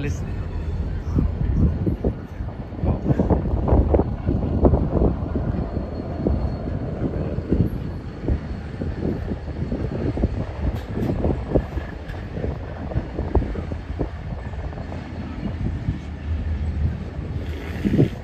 listen. Thank